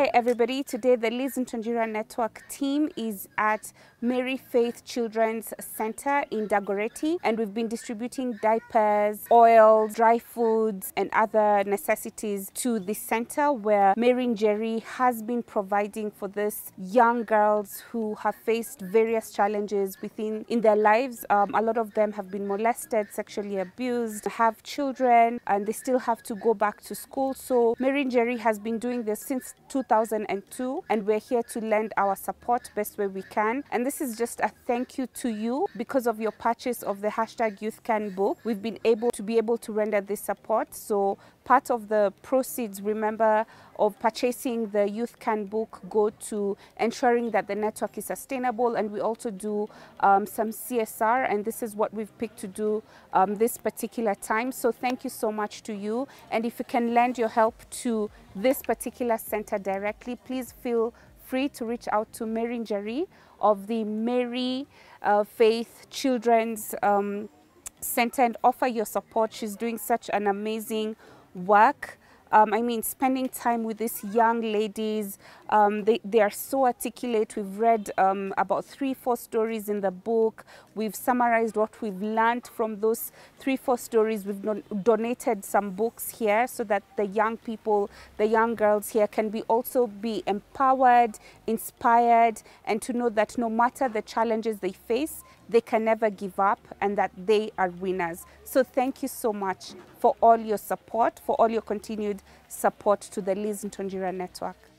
everybody. Today, the Lizz Ntonjira Network team is at Mary Faith Children's Center in Dagoretti, and we've been distributing diapers, oil, dry foods, and other necessities to the center where Mary Njeri has been providing for these young girls who have faced various challenges within in their lives. Um, a lot of them have been molested, sexually abused, have children, and they still have to go back to school. So Mary Njeri has been doing this since 2002 and we're here to lend our support best way we can. And this is just a thank you to you. Because of your purchase of the hashtag youth can book we've been able to be able to render this support. So part of the proceeds remember of purchasing the youth can book go to ensuring that the network is sustainable. And we also do um, some csr and this is what we've picked to do um, this particular time. So thank you so much to you. And if you can lend your help to this particular center directly, please feel free to reach out to Mary Njeri of the Mary uh, Faith Children's um, Center and offer your support. She's doing such an amazing work. Um, I mean, spending time with these young ladies, um, they, they are so articulate. We've read um, about three, four stories in the book. We've summarized what we've learned from those three, four stories. We've don donated some books here so that the young people, the young girls here can be also be empowered, inspired, and to know that no matter the challenges they face, they can never give up and that they are winners. So thank you so much for all your support, for all your continued support to the Lizz and Ntonjira Network.